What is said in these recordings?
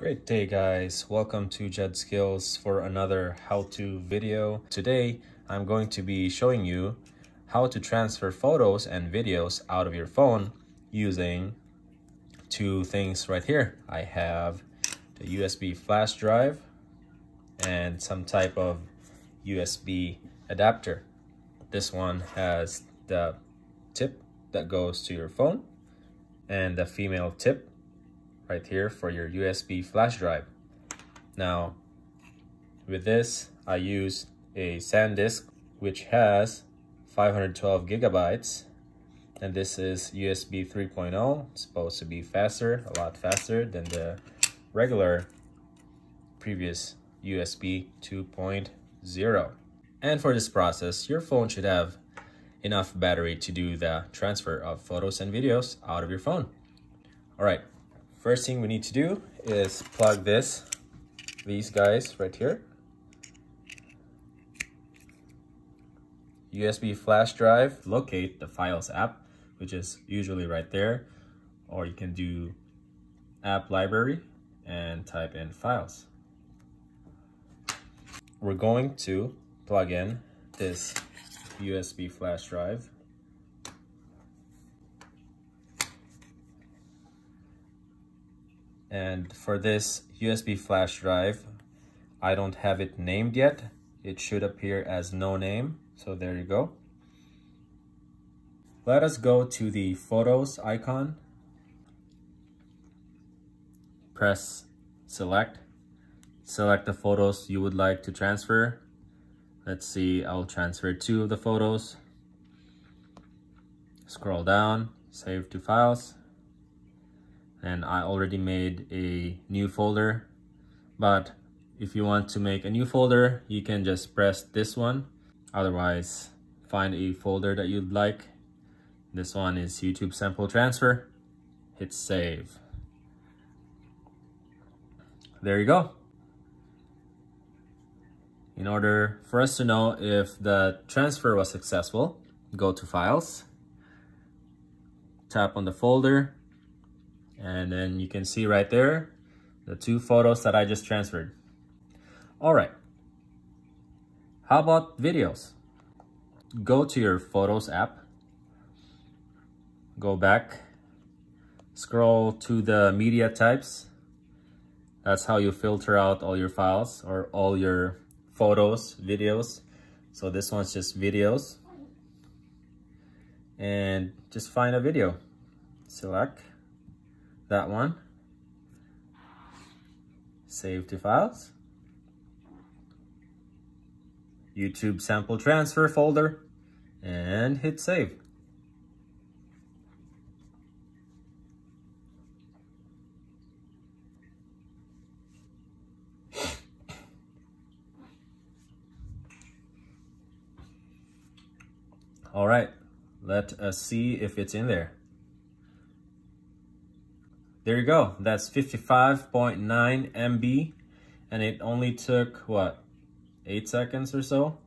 Great day guys, welcome to Jed Skills for another how-to video. Today I'm going to be showing you how to transfer photos and videos out of your phone using two things right here. I have the USB flash drive and some type of USB adapter. This one has the tip that goes to your phone and the female tip right here for your USB flash drive. Now, with this, I use a SanDisk which has 512 gigabytes and this is USB 3.0. It's supposed to be faster, a lot faster than the regular previous USB 2.0. And for this process, your phone should have enough battery to do the transfer of photos and videos out of your phone. All right, First thing we need to do is plug this, these guys right here. USB flash drive, locate the Files app, which is usually right there. Or you can do app library and type in files. We're going to plug in this USB flash drive And for this USB flash drive, I don't have it named yet. It should appear as no name. So there you go. Let us go to the photos icon. Press select. Select the photos you would like to transfer. Let's see, I'll transfer two of the photos. Scroll down, save to files and I already made a new folder. But if you want to make a new folder you can just press this one. Otherwise find a folder that you'd like. This one is YouTube sample transfer. Hit save. There you go. In order for us to know if the transfer was successful go to files tap on the folder and then you can see right there, the two photos that I just transferred. All right. How about videos? Go to your Photos app. Go back. Scroll to the media types. That's how you filter out all your files or all your photos, videos. So this one's just videos. And just find a video. Select that one. Save to files. YouTube sample transfer folder and hit save. All right, let us see if it's in there. There you go. That's 55.9 MB. And it only took, what, 8 seconds or so?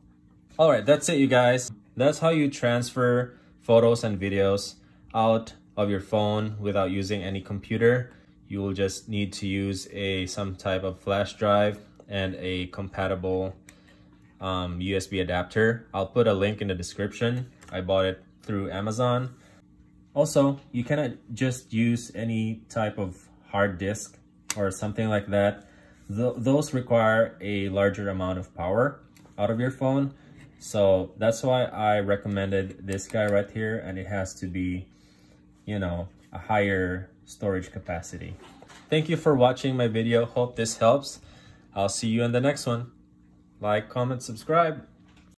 Alright, that's it you guys. That's how you transfer photos and videos out of your phone without using any computer. You will just need to use a some type of flash drive and a compatible um, USB adapter. I'll put a link in the description. I bought it through Amazon. Also, you cannot just use any type of hard disk or something like that. Th those require a larger amount of power out of your phone. So that's why I recommended this guy right here and it has to be, you know, a higher storage capacity. Thank you for watching my video. Hope this helps. I'll see you in the next one. Like, comment, subscribe.